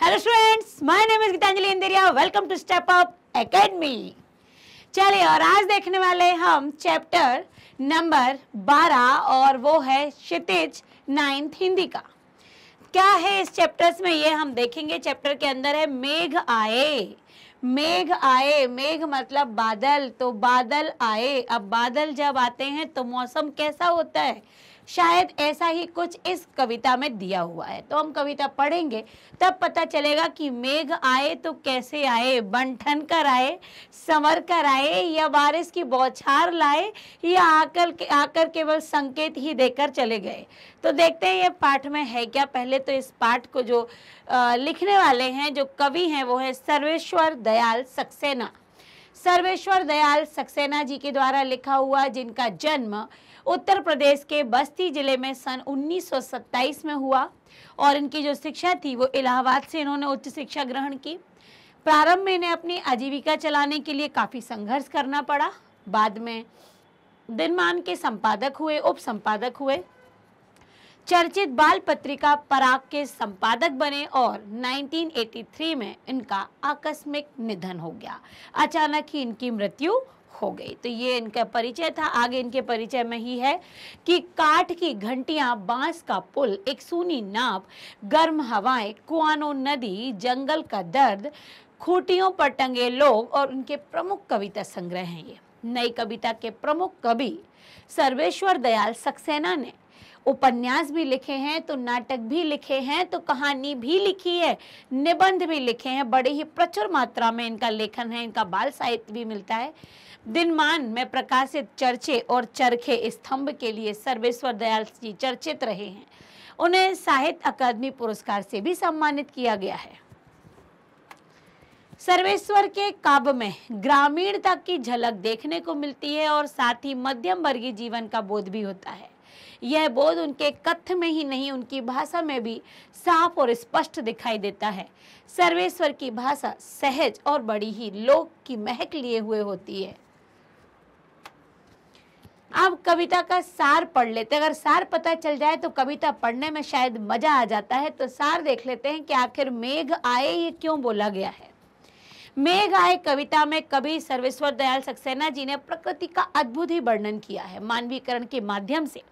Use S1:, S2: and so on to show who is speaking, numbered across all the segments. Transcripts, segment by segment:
S1: Hello students my name is Geetanjali इंदिरिया welcome to step up academy चलिए, और आज देखने वाले हम चैप्टर नंबर 12 और वो है क्षितिज नाइन्थ हिंदी का। क्या है इस चैप्टर्स में? ये हम देखेंगे। चैप्टर के अंदर है, मेघ आए। मेघ आए। मेघ मतलब बादल। तो बादल आए। अब बादल जब आते हैं तो मौसम कैसा होता है? शायद ऐसा ही कुछ इस कविता में दिया हुआ है। तो हम कविता पढ़ेंगे, तब पता चलेगा कि मेघ आए तो कैसे आए, बंठन कर आए समर कर आए, या बारिश की बौछार लाए, या आकर के आकर केवल संकेत ही देकर चले गए। तो देखते हैं ये पाठ में है क्या। पहले तो इस पाठ को जो लिखने वाले हैं, जो कवि हैं, वो है सर्वेश्वर दयाल सक्सेना। सर्वेश्वर दयाल सक्सेना जी के द्वारा लिखा हुआ जिनका जन्म उत्तर प्रदेश के बस्ती ज़िले में सन 1927 में हुआ और इनकी जो शिक्षा थी वो इलाहाबाद से इन्होंने उच्च शिक्षा ग्रहण की। प्रारंभ में इन्हें अपनी आजीविका चलाने के लिए काफ़ी संघर्ष करना पड़ा। बाद में दिनमान के संपादक हुए, उप संपादक हुए। चर्चित बाल पत्रिका पराग के संपादक बने और 1983 में इनका आकस्मिक निधन हो गया। अचानक ही इनकी मृत्यु हो गई। तो ये इनका परिचय था। आगे इनके परिचय में ही है कि काठ की घंटियाँ, बाँस का पुल, एक सूनी नाप, गर्म हवाएँ, कुआनो नदी, जंगल का दर्द, खूटियों पर टंगे लोग और उनके प्रमुख कविता संग्रह हैं ये। नई कविता के प्रमुख कवि सर्वेश्वर दयाल सक्सेना ने उपन्यास भी लिखे हैं तो नाटक भी लिखे हैं तो कहानी भी लिखी है, निबंध भी लिखे हैं। बड़े ही प्रचुर मात्रा में इनका लेखन है, इनका बाल साहित्य भी मिलता है। दिनमान में प्रकाशित चर्चे और चरखे स्तंभ के लिए सर्वेश्वर दयाल जी चर्चित रहे हैं। उन्हें साहित्य अकादमी पुरस्कार से भी सम्मानित किया गया है। सर्वेश्वर के काव्य में ग्रामीणता की झलक देखने को मिलती है और साथ ही मध्यम वर्गीय जीवन का बोध भी होता है। यह बोध उनके कथ्य में ही नहीं, उनकी भाषा में भी साफ़ और स्पष्ट दिखाई देता है। सर्वेश्वर की भाषा सहज और बड़ी ही लोक की महक लिए हुए होती है। अब कविता का सार पढ़ लेते हैं। अगर सार पता चल जाए तो कविता पढ़ने में शायद मज़ा आ जाता है। तो सार देख लेते हैं कि आखिर मेघ आए ये क्यों बोला गया है। मेघ आए कविता में कवि सर्वेश्वर दयाल सक्सेना जी ने प्रकृति का अद्भुत ही वर्णन किया है मानवीकरण के माध्यम से।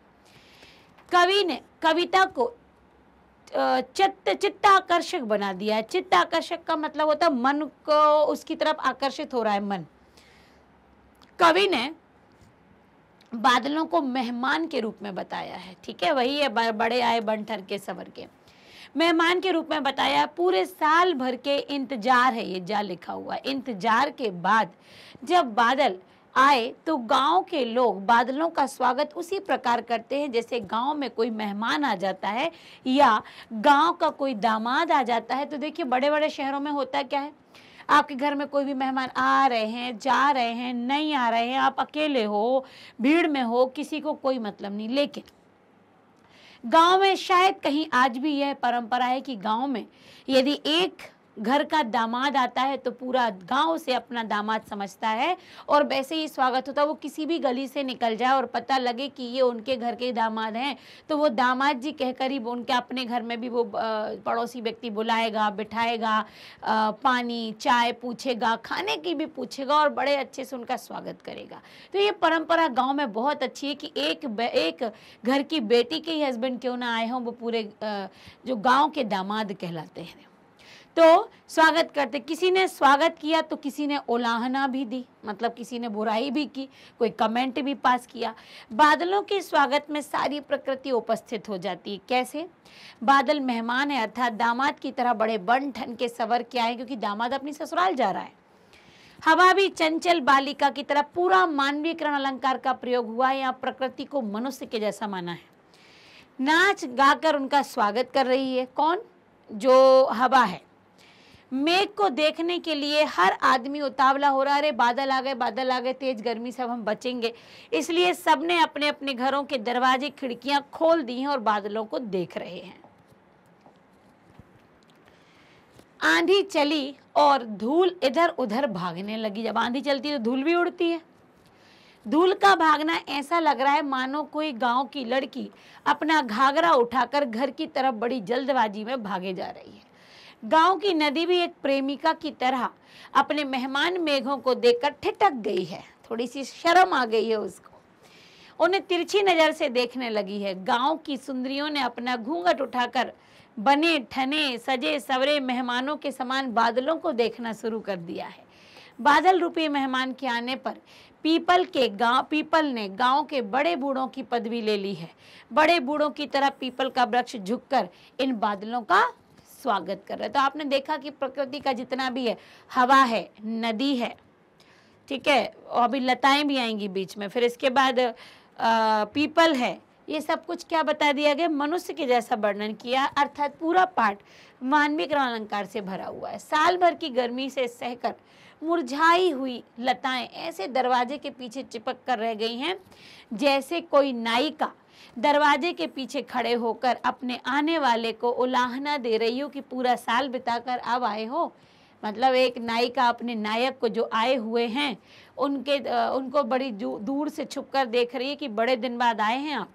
S1: कवि ने कविता को चित्त चित्त आकर्षक बना दिया है। चित्त आकर्षक का मतलब होता है मन को उसकी तरफ़ आकर्षित हो रहा है मन। कवि ने बादलों को मेहमान के रूप में बताया है। ठीक है, वही है बड़े आए बंठर के, सवर के। मेहमान के रूप में बताया, पूरे साल भर के इंतज़ार है, ये जा लिखा हुआ, इंतज़ार के बाद जब बादल आए तो गाँव के लोग बादलों का स्वागत उसी प्रकार करते हैं, जैसे गाँव में कोई मेहमान आ जाता है, या गाँव का कोई दामाद आ जाता है तो देखिए बड़े बड़े शहरों में होता क्या है? आपके घर में कोई भी मेहमान आ रहे हैं, जा रहे हैं, नहीं आ रहे हैं, आप अकेले हो, भीड़ में हो, किसी को कोई मतलब नहीं। लेकिन गाँव में शायद कहीं आज भी यह परंपरा है कि गाँव में यदि एक घर का दामाद आता है तो पूरा गाँव से अपना दामाद समझता है और वैसे ही स्वागत होता है। वो किसी भी गली से निकल जाए और पता लगे कि ये उनके घर के दामाद हैं तो वो दामाद जी कहकर ही उनके अपने घर में भी वो पड़ोसी व्यक्ति बुलाएगा, बिठाएगा पानी, चाय पूछेगा, खाने की भी पूछेगा और बड़े अच्छे से उनका स्वागत करेगा। तो ये परंपरा गाँव में बहुत अच्छी है कि एक एक घर की बेटी के ही हस्बैंड क्यों ना आए हों, वो पूरे जो गाँव के दामाद कहलाते हैं। तो स्वागत करते। किसी ने स्वागत किया तो किसी ने ओलाहना भी दी मतलब किसी ने बुराई भी की, कोई कमेंट भी पास किया। बादलों के स्वागत में सारी प्रकृति उपस्थित हो जाती है। कैसे? बादल मेहमान है, अर्थात दामाद की तरह बड़े बन ठन के सवर के आए क्योंकि दामाद अपनी ससुराल जा रहा है। हवा भी चंचल बालिका की तरह पूरा मानवीकरण अलंकार का प्रयोग हुआ है, यहाँ प्रकृति को मनुष्य के जैसा माना है। नाच गाकर उनका स्वागत कर रही है। कौन? जो हवा है। मेघ को देखने के लिए हर आदमी उतावला हो रहा है। बादल आ गए, बादल आ गए, तेज गर्मी से हम बचेंगे। इसलिए सबने अपने अपने घरों के दरवाजे, खिड़कियाँ खोल दी हैं और बादलों को देख रहे हैं। आंधी चली और धूल इधर उधर भागने लगी। जब आंधी चलती है तो धूल भी उड़ती है। धूल का भागना ऐसा लग रहा है, मानो कोई गाँव की लड़की अपना घाघरा उठाकर घर की तरफ़ बड़ी जल्दबाजी में भागे जा रही है। गाँव की नदी भी एक प्रेमिका की तरह अपने मेहमान मेघों को देखकर ठिटक गई है। थोड़ी सी शर्म आ गई है उसको। उन्हें तिरछी नज़र से देखने लगी है। गाँव की सुंदरियों ने अपना घूंघट उठाकर बने, ठने, सजे, सवरे मेहमानों के समान बादलों को देखना शुरू कर दिया है। बादल रूपी मेहमान के आने पर पीपल के गाँव, पीपल ने गाँव के बड़े बूढ़ों की पदवी ले ली है। बड़े बूढ़ों की तरह पीपल का वृक्ष झुककर इन बादलों का स्वागत कर रहे तो आपने देखा कि प्रकृति का जितना भी है हवा है नदी है ठीक है? और अभी लताएँ भी आएँगी बीच में। फिर इसके बाद आ, पीपल है। ये सब कुछ क्या बता दिया गया? मनुष्य के जैसा वर्णन किया अर्थात पूरा पाठ मानविक अलंकार से भरा हुआ है। साल भर की गर्मी से सहकर मुरझाई हुई लताएँ ऐसे दरवाजे के पीछे चिपक कर रह गई हैं जैसे कोई नायिका दरवाजे के पीछे खड़े होकर अपने आने वाले को उलाहना दे रही हो कि पूरा साल बिताकर अब आए हो। मतलब एक नायिका अपने नायक को जो आए हुए हैं, उनके उनको बड़ी दूर से छुप कर देख रही है कि बड़े दिन बाद आए हैं आप।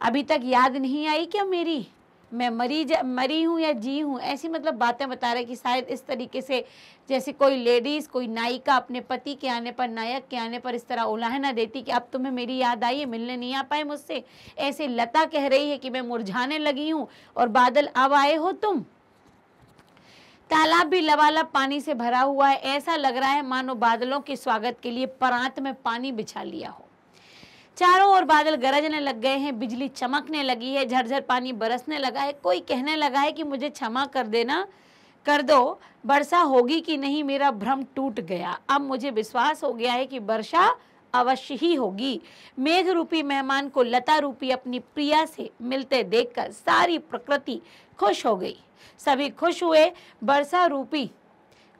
S1: अभी तक याद नहीं आई क्या मेरी? मैं मरी जा, मरी हूँ या जी हूँ, ऐसी मतलब बातें बता रहे कि शायद इस तरीके से जैसे कोई लेडीज़, कोई नायिका अपने पति के आने पर, नायक के आने पर इस तरह उलाहना देती कि अब तुम्हें मेरी याद आई है, मिलने नहीं आ पाए मुझसे। ऐसे लता कह रही है कि मैं मुरझाने लगी हूँ और बादल अब आए हो तुम। तालाब भी लबालब पानी से भरा हुआ है, ऐसा लग रहा है मानो बादलों के स्वागत के लिए परांत में पानी बिछा लिया हो। चारों ओर बादल गरजने लग गए हैं, बिजली चमकने लगी है, झरझर पानी बरसने लगा है। कोई कहने लगा है कि मुझे क्षमा कर देना, कर दो, वर्षा होगी कि नहीं, मेरा भ्रम टूट गया। अब मुझे विश्वास हो गया है कि वर्षा अवश्य ही होगी। मेघ रूपी मेहमान को लता रूपी अपनी प्रिया से मिलते देखकर सारी प्रकृति खुश हो गई। सभी खुश हुए, वर्षा रूपी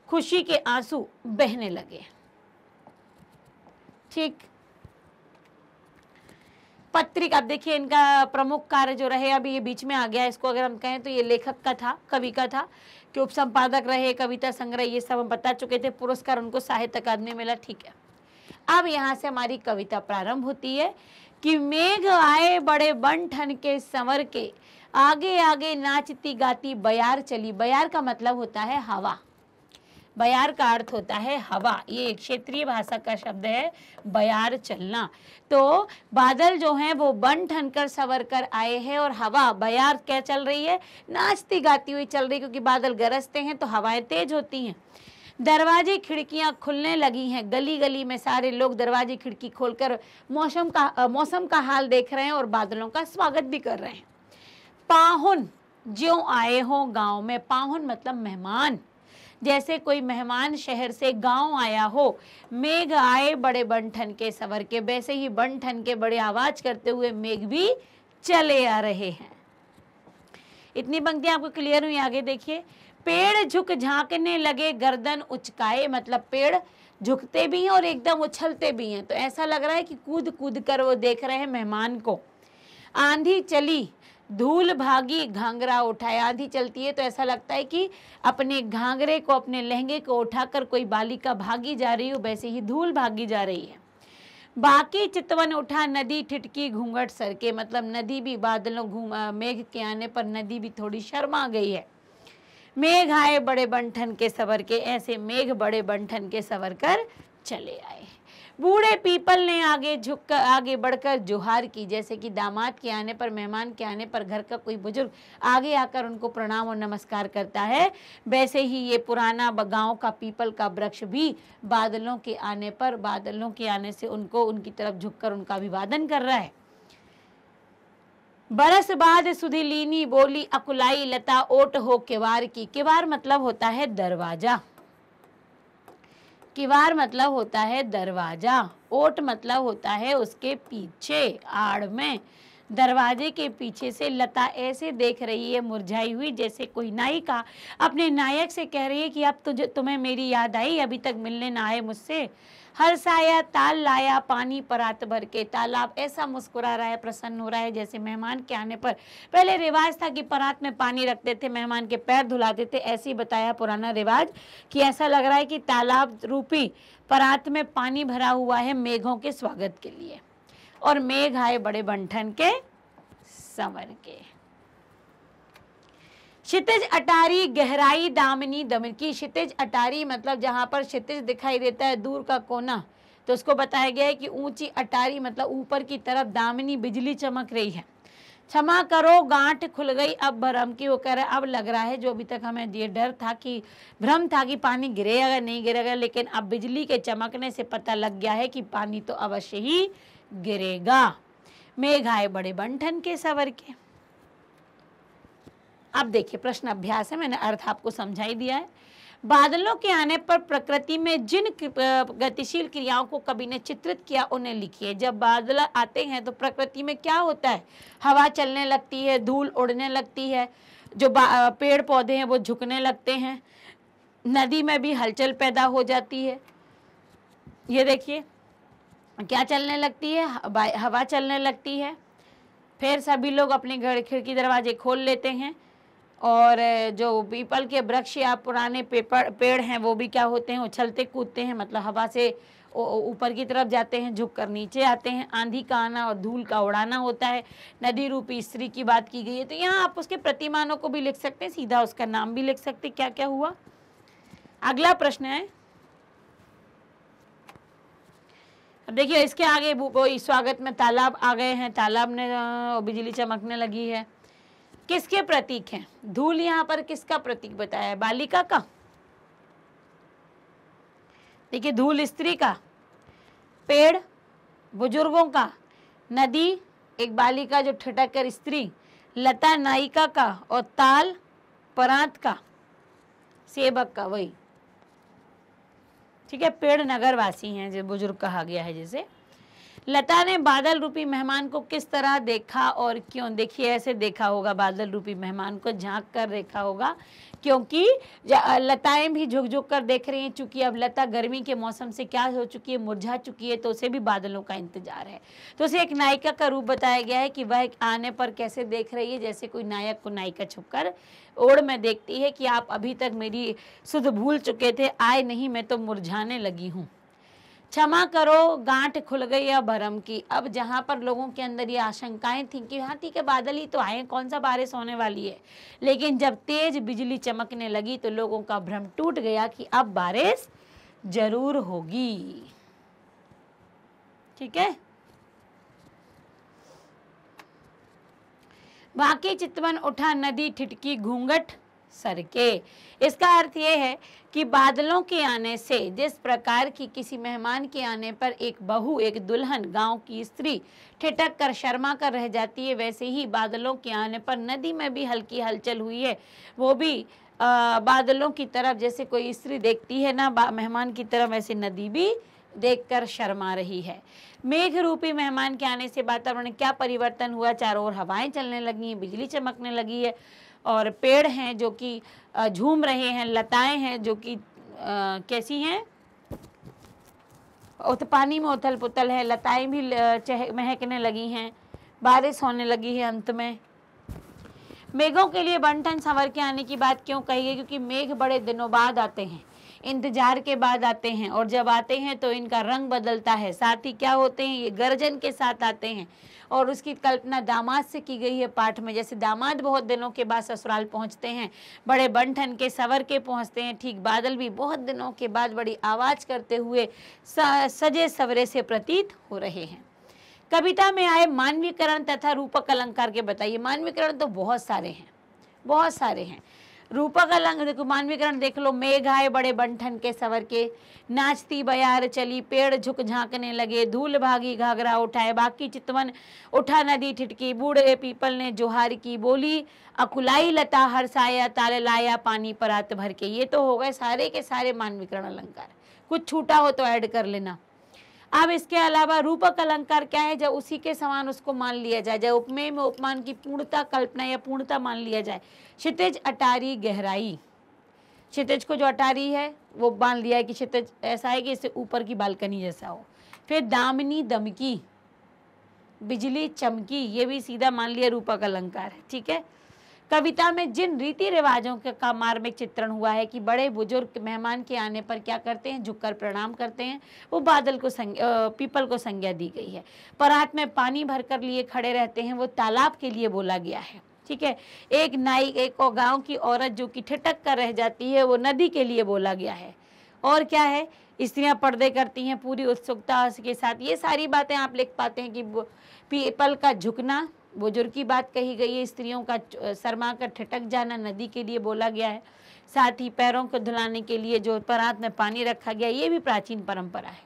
S1: खुशी के आँसू बहने लगे। ठीक। पत्रिका, अब देखिए इनका प्रमुख कार्य जो रहे अभी ये बीच में आ गया इसको अगर हम कहें तो ये लेखक का था, कवि का था, कि उप संपादक रहे, कविता संग्रह, ये सब हम बता चुके थे, पुरस्कार उनको साहित्य अकादमी मिला, ठीक है। अब यहाँ से हमारी कविता प्रारंभ होती है, कि मेघ आए बड़े बन ठन के संवर के, आगे आगे नाचती गाती बयार चली, बयार का मतलब होता है हवा। बयार का अर्थ होता है हवा। ये क्षेत्रीय भाषा का शब्द है, बयार चलना। तो बादल जो हैं, वो बन ठन कर सवर कर आए हैं और हवा बयार क्या चल रही है? नाचती गाती हुई चल रही क्योंकि बादल गरजते हैं तो हवाएँ तेज होती हैं। दरवाजे खिड़कियाँ खुलने लगी हैं। गली गली में सारे लोग दरवाजे खिड़की खोलकर मौसम का मौसम का हाल देख रहे हैं और बादलों का स्वागत भी कर रहे हैं। पाहुन जो आए हो गाँव में। पाहुन मतलब मेहमान। जैसे कोई मेहमान शहर से गाँव आया हो, मेघ आए बड़े बनठन के सवर के। वैसे ही बनठन के बड़े आवाज़ करते हुए मेघ भी चले आ रहे हैं। इतनी पंक्तियाँ आपको क्लियर हुई, आगे देखिए। पेड़ झुक झांकने लगे, गर्दन उचकाए मतलब पेड़ झुकते भी हैं और एकदम उछलते भी हैं। तो ऐसा लग रहा है कि कूद कूद कर वो देख रहे हैं मेहमान को। आंधी चली धूल भागी घाघरा उठाए आधी चलती है तो ऐसा लगता है कि अपने घाघरे को, अपने लहंगे को उठाकर कोई बालिका भागी जा रही हो, वैसे ही धूल भागी जा रही है। बाकी चितवन उठा, नदी ठिटकी घूंघट सर के मतलब नदी भी बादलों घूम मेघ के आने पर नदी भी थोड़ी शर्मा गई है। मेघ आए बड़े बंठन के सवर के, ऐसे मेघ बड़े बंठन के सवर कर चले आए। बूढ़े पीपल ने आगे झुक कर आगे बढ़कर जुहार की, जैसे कि दामाद के आने पर, मेहमान के आने पर घर का कोई बुज़ुर्ग आगे आकर उनको प्रणाम और नमस्कार करता है। वैसे ही ये पुराना गाँव का पीपल का वृक्ष भी बादलों के आने पर, बादलों के आने से उनको, उनकी तरफ़ झुककर उनका अभिवादन कर रहा है। बरस बाद सुधिलीनी बोली, अकुलाई लता, ओट हो केवार की। केवार मतलब होता है दरवाज़ा। किवार मतलब होता है दरवाज़ा ओट मतलब होता है उसके पीछे आड़ में। दरवाजे के पीछे से लता ऐसे देख रही है, मुरझाई हुई, जैसे कोई नायिका अपने नायक से कह रही है कि अब तुझे, तुम्हें मेरी याद आई, अभी तक मिलने ना आए मुझसे। हर्षाया ताल लाया, पानी परात भर के, तालाब ऐसा मुस्कुरा रहा है, प्रसन्न हो रहा है, जैसे मेहमान के आने पर। पहले रिवाज था कि परात में पानी रखते थे, मेहमान के पैर धुलाते थे, ऐसे ही बताया पुराना रिवाज कि ऐसा लग रहा है कि तालाब रूपी परात में पानी भरा हुआ है, मेघों के स्वागत के लिए। और मेघ आए बड़े बंठन के समर के। क्षितिज अटारी, गहराई, दामिनी दमकी क्षितिज अटारी मतलब जहाँ पर क्षितिज दिखाई देता है दूर का कोना तो उसको बताया गया है कि ऊँची अटारी मतलब ऊपर की तरफ़ दामिनी बिजली चमक रही है। क्षमा करो, गांठ खुल गई, अब भ्रम की वो कह रहा है, अब लग रहा है जो अभी तक हमें ये डर था कि, भ्रम था कि पानी गिरेगा, नहीं गिरेगा, लेकिन अब बिजली के चमकने से पता लग गया है कि पानी तो अवश्य ही गिरेगा। मेघ आए बड़े बंठन के सवर के। अब देखिए, प्रश्न अभ्यास है, मैंने अर्थ आपको समझाई दिया है। बादलों के आने पर प्रकृति में जिन गतिशील क्रियाओं को कवि ने चित्रित किया, उन्हें लिखिए। जब बादल आते हैं तो प्रकृति में क्या होता है? हवा चलने लगती है, धूल उड़ने लगती है, जो पेड़ पौधे हैं, वो झुकने लगते हैं। नदी में भी हलचल पैदा हो जाती है। ये देखिए क्या चलने लगती है? हवा चलने लगती है। फिर सभी लोग अपने घर खिड़की दरवाजे खोल लेते हैं। और जो पीपल के वृक्ष या पुराने पेपर, पेड़ हैं, वो भी क्या होते हैं? उछलते कूदते हैं मतलब हवा से ऊपर की तरफ़ जाते हैं, झुक कर नीचे आते हैं। आंधी का आना और धूल का उड़ाना होता है। नदी रूपी स्त्री की बात की गई है तो यहाँ आप उसके प्रतिमानों को भी लिख सकते हैं, सीधा उसका नाम भी लिख सकते क्या क्या हुआ? अगला प्रश्न है अब देखिए, इसके आगे वो स्वागत में तालाब आ गए हैं। तालाब ने बिजली चमकने लगी है। किसके प्रतीक हैं? धूल यहाँ पर किसका प्रतीक बताया है? बालिका का। देखिए, धूल स्त्री का, पेड़ बुज़ुर्गों का, नदी एक बालिका जो ठटक कर स्त्री, लता नायिका का और ताल परांत का, सेवक का, वही। ठीक है पेड़ नगरवासी हैं जो बुज़ुर्ग कहा गया है जैसे। लता ने बादल रूपी मेहमान को किस तरह देखा और क्यों? देखिए, ऐसे देखा होगा, बादल रूपी मेहमान को झाँक कर देखा होगा, क्योंकि लताएँ भी झुक झुक कर देख रही हैं, चूँकि अब लता गर्मी के मौसम से क्या हो चुकी है, मुरझा चुकी है तो उसे भी बादलों का इंतज़ार है। तो उसे एक नायिका का रूप बताया गया है कि वह आने पर कैसे देख रही है, जैसे कोई नायक को नायिका छुपकर ओढ़ में देखती है कि आप अभी तक मेरी सुध भूल चुके थे, आए नहीं, मैं तो मुरझाने लगी हूँ। क्षमा करो, गांठ खुल गई है भरम की। अब जहाँ पर लोगों के अंदर ये आशंकाएँ थी कि हाँ ठीक है, बादल ही तो आए कौन सा बारिश होने वाली है? लेकिन जब तेज बिजली चमकने लगी तो लोगों का भ्रम टूट गया कि अब बारिश ज़रूर होगी। ठीक है? बाकी चितवन उठा नदी ठिटकी घूंघट सर के। इसका अर्थ ये है कि बादलों के आने से जिस प्रकार की किसी मेहमान के आने पर एक बहू एक दुल्हन गाँव की स्त्री ठिठक कर शर्मा कर रह जाती है वैसे ही बादलों के आने पर नदी में भी हल्की हलचल हुई है। वो भी आ, बादलों की तरफ़ जैसे कोई स्त्री देखती है ना मेहमान की तरफ़ वैसे नदी भी देखकर शर्मा रही है। मेघ रूपी मेहमान के आने से वातावरण क्या परिवर्तन हुआ? चारों ओर हवाएँ चलने लगी हैं बिजली चमकने लगी है। और पेड़ हैं जो कि झूम रहे हैं, लताएँ हैं, जो कि कैसी हैं? उत पानी में उथल पुथल है, लताएँ भी चह, महकने लगी हैं, बारिश होने लगी है अंत में। मेघों के लिए बंटन संवर के आने की बात क्यों कही है क्योंकि मेघ बड़े दिनों बाद आते हैं, इंतज़ार के बाद आते हैं, और जब आते हैं तो इनका रंग बदलता है। साथ ही क्या होते हैं? ये गर्जन के साथ आते हैं। और उसकी कल्पना दामाद से की गई है पाठ में। जैसे दामाद बहुत दिनों के बाद ससुराल पहुँचते हैं, बड़े बंठन के सवर के पहुँचते हैं, ठीक बादल भी बहुत दिनों के बाद बड़ी आवाज़ करते हुए सजे सवरे से प्रतीत हो रहे हैं। कविता में आए मानवीकरण तथा रूपक अलंकार के बताइए। मानवीकरण तो बहुत सारे हैं, बहुत सारे हैं। रूपक अलंग मानवीकरण देख लो, मेघ आए बड़े बंठन के सवर के। नाचती बयार चली, पेड़ झुक झांकने लगे, धूल भागी घाघरा उठाए, बाकी चितवन उठा नदी ठिटकी बूढ़े पीपल ने जोहार की बोली, अकुलाई लता हरसाया ताले लाया पानी परात भर के। ये तो हो गए सारे के सारे मानवीकरण अलंकार। कुछ छूटा हो तो ऐड कर लेना। अब इसके अलावा रूपक अलंकार क्या है? जब उसी के समान उसको मान लिया जाए, जब उपमेय में उपमान की पूर्णता कल्पना या पूर्णता मान लिया जाए क्षितिज अटारी गहराई। क्षितिज को जो अटारी है, वो मान लिया है कि क्षितिज ऐसा है कि इससे ऊपर की बालकनी जैसा हो। फिर दामनी दमकी, बिजली चमकी, ये भी सीधा मान लिया रूपक अलंकार है, ठीक है? कविता में जिन रीति रिवाजों के का मार्मिक चित्रण हुआ है कि बड़े बुज़ुर्ग मेहमान के आने पर क्या करते हैं, झुककर प्रणाम करते हैं, वो बादल को पीपल को संज्ञा दी गई है। परात में पानी भरकर लिए खड़े रहते हैं, वो तालाब के लिए बोला गया है। ठीक है? एक नाई, एक और गाँव की औरत जो कि ठिठक कर रह जाती है, वो नदी के लिए बोला गया है। और क्या है? स्त्रियाँ पर्दे करती हैं, पूरी उत्सुकता के साथ। ये सारी बातें आप लिख पाते हैं कि पीपल का झुकना, बुज़ुर्ग की बात कही गई है, स्त्रियों का शर्मा कर ठिठक जाना नदी के लिए बोला गया है। साथ ही पैरों को धुलाने के लिए जो परात में पानी रखा गया, ये भी प्राचीन परंपरा है।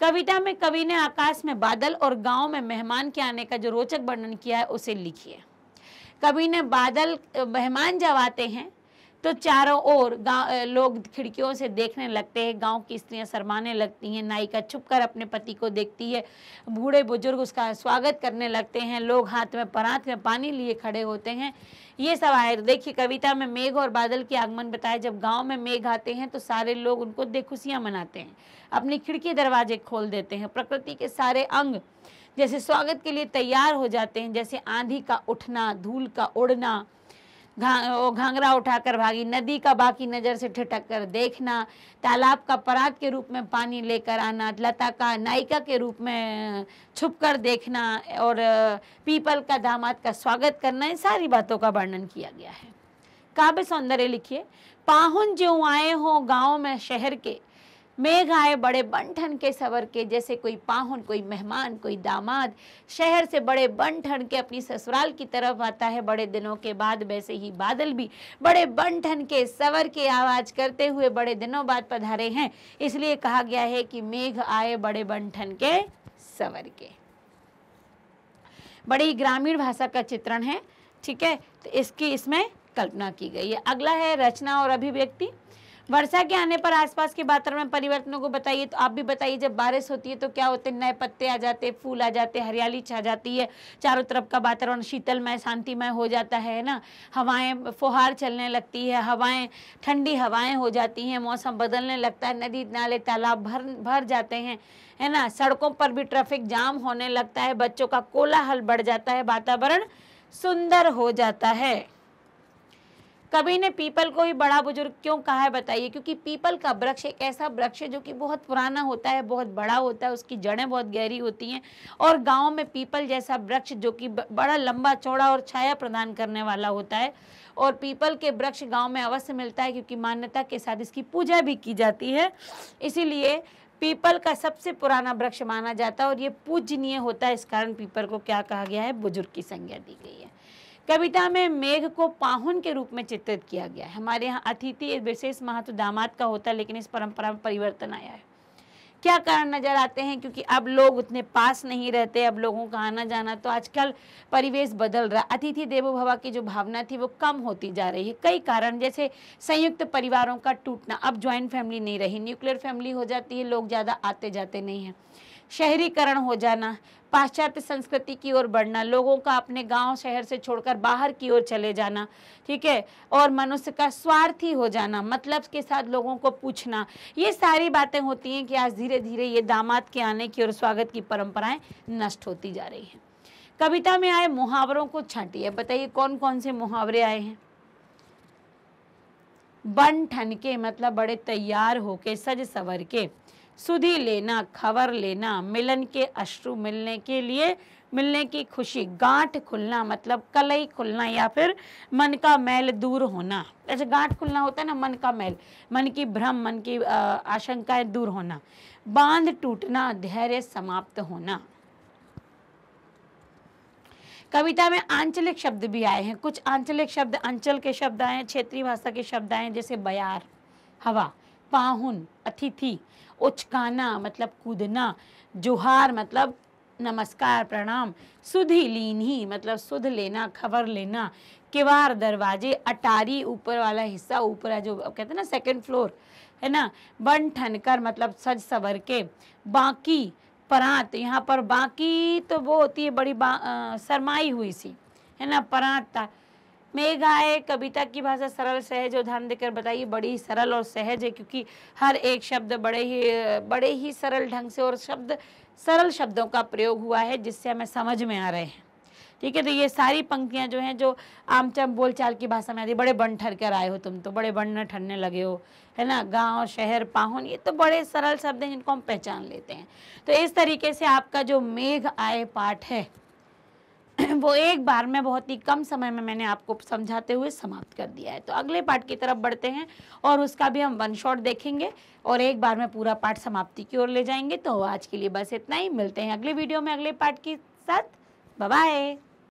S1: कविता में कवि ने आकाश में बादल और गाँव में मेहमान के आने का जो रोचक वर्णन किया है, उसे लिखिए। कवि ने बादल मेहमान जब आते हैं तो चारों ओर गाँव लोग खिड़कियों से देखने लगते हैं, गाँव की स्त्रियाँ शरमाने लगती हैं, नायिका छुप कर अपने पति को देखती है, बूढ़े बुज़ुर्ग उसका स्वागत करने लगते हैं, लोग हाथ में परात में पानी लिए खड़े होते हैं। ये सब आए, देखिए कविता में मेघ और बादल के आगमन बताए, जब गाँव में मेघ आते हैं तो सारे लोग उनको देख खुशियाँ मनाते हैं, अपनी खिड़की दरवाजे खोल देते हैं, प्रकृति के सारे अंग जैसे स्वागत के लिए तैयार हो जाते हैं, जैसे आंधी का उठना, धूल का उड़ना घाघरा उठाकर भागी, नदी का बाकी नज़र से ठिठक कर देखना, तालाब का परात के रूप में पानी लेकर आना, लता का नायिका के रूप में छुप कर देखना और पीपल का दामाद का स्वागत करना, इन सारी बातों का वर्णन किया गया है। काव्य सौंदर्य लिखिए। पाहुन जो आए हो गाँव में शहर के मेघ आए बड़े बन ठन के सवर के, जैसे कोई पाहुन, कोई मेहमान, कोई दामाद। शहर से बड़े बन ठन के अपनी ससुराल की तरफ़ आता है। बड़े दिनों के बाद वैसे ही बादल भी बड़े बंठन के सवर के आवाज़ करते हुए बड़े दिनों बाद पधारे हैं। इसलिए कहा गया है कि मेघ आए बड़े बंठन के सवर के। बड़ी ग्रामीण भाषा का चित्रण है, ठीक है? तो इसकी इसमें कल्पना की गई है। अगला है रचना और अभिव्यक्ति। वर्षा के आने पर आसपास के वातावरण में परिवर्तनों को बताइए तो आप भी बताइए, जब बारिश होती है तो क्या होते हैं? नए पत्ते आ जाते हैं, फूल आ जाते हैं, हरियाली छा जाती है। चारों तरफ़ का वातावरण शीतलमय, शांतिमय हो जाता है ना? हवाएँ, फुहार चलने लगती है, हवाएँ, ठंडी हवाएँ हो जाती हैं, मौसम बदलने लगता है, नदी, नाले, तालाब भर भर जाते हैं, है ना? सड़कों पर भी ट्रैफ़िक जाम होने लगता है, बच्चों का कोलाहल बढ़ जाता है, वातावरण सुंदर हो जाता है। कवि ने पीपल को ही बड़ा बुज़ुर्ग क्यों कहा है बताइए? क्योंकि पीपल का वृक्ष एक ऐसा वृक्ष है जो कि बहुत पुराना होता है, बहुत बड़ा होता है, उसकी जड़ें बहुत गहरी होती हैं और गाँव में पीपल जैसा वृक्ष जो कि बड़ा लंबा, चौड़ा और छाया प्रदान करने वाला होता है और पीपल के वृक्ष गाँव में अवश्य मिलता है क्योंकि मान्यता के साथ इसकी पूजा भी की जाती है। इसीलिए पीपल का सबसे पुराना वृक्ष माना जाता है और ये पूजनीय होता है, इस कारण पीपल को क्या कहा गया है? बुज़ुर्ग की संज्ञा दी गई है। कविता में मेघ को पाहुन के रूप में चित्रित किया गया है। हमारे यहाँ अतिथि विशेष महत्व दामाद का होता है, लेकिन इस परंपरा में परिवर्तन आया है। क्या कारण नज़र आते हैं? क्योंकि अब लोग उतने पास नहीं रहते, अब लोगों का आना जाना तो आजकल परिवेश बदल रहा अतिथि देवो भवा की जो भावना थी, वो कम होती जा रही है। कई कारण, जैसे संयुक्त परिवारों का टूटना। अब ज्वाइंट फैमिली नहीं रही न्यूक्लियर फैमिली हो जाती है, लोग ज़्यादा आते जाते नहीं हैं। शहरीकरण हो जाना, पाश्चात्य संस्कृति की ओर बढ़ना, लोगों का अपने गाँव शहर से छोड़कर बाहर की ओर चले जाना, ठीक है, और मनुष्य का स्वार्थी हो जाना मतलब के साथ लोगों को पूछना, ये सारी बातें होती हैं कि आज धीरे धीरे ये दामाद के आने की और स्वागत की परंपराएँ नष्ट होती जा रही हैं। कविता में आए मुहावरों को छाटिए, बताइए कौन कौन से मुहावरे आए हैं? बन ठन के मतलब बड़े तैयार होके, सज सवर के सुधी लेना, खबर लेना, मिलन के अश्रु मिलने के लिए, मिलने की खुशी, गांठ खुलना मतलब कलई खुलना या फिर मन का मैल दूर होना। ऐसे गांठ खुलना होता है ना, मन का मैल, मन की भ्रम, मन की आशंकाएँ दूर होना। बाँध टूटना, धैर्य समाप्त होना। कविता में आंचलिक शब्द भी आए हैं। कुछ आंचलिक शब्द अंचल के शब्द आए हैं, क्षेत्रीय भाषा के शब्द आए हैं, जैसे बयार, हवा। पाहुन, अतिथि, उचकाना मतलब कूदना, जुहार मतलब नमस्कार, प्रणाम, सुधी लीनी मतलब सुध लेना, खबर लेना किवार दरवाजे, अटारी, ऊपर वाला हिस्सा, ऊपर जो कहते हैं ना सेकंड फ्लोर है ना, बन, ठनकर मतलब सज, सवर के, बाकी, परात, यहाँ पर बाकी तो वो होती है बड़ी सरमाई हुई सी, है ना, परात मेघ आए कविता की भाषा सरल, सहज ध्यान देकर बताइए। बड़ी ही सरल और सहज है, क्योंकि हर एक शब्द बड़े ही बड़े ही सरल ढंग से और शब्द, सरल शब्दों का प्रयोग हुआ है, जिससे हमें समझ में आ रहे हैं। ठीक है तो ये सारी पंक्तियाँ जो हैं, जो आमचम बोलचाल की भाषा में आती है, बड़े बन ठर कर आए हो तुम तो बड़े बन ठरने लगे हो, है ना? गाँव, शहर, पाहुन, ये तो बड़े सरल शब्द हैं, जिनको हम पहचान लेते हैं। तो इस तरीके से आपका जो मेघ आए पाठ है वो एक बार में बहुत ही कम समय में मैंने आपको समझाते हुए समाप्त कर दिया है। तो अगले पार्ट की तरफ़ बढ़ते हैं और उसका भी हम वन शॉट देखेंगे और एक बार में पूरा पार्ट समाप्ति की ओर ले जाएँगे। तो आज के लिए बस इतना ही। मिलते हैं अगले वीडियो में अगले पार्ट के साथ। बाय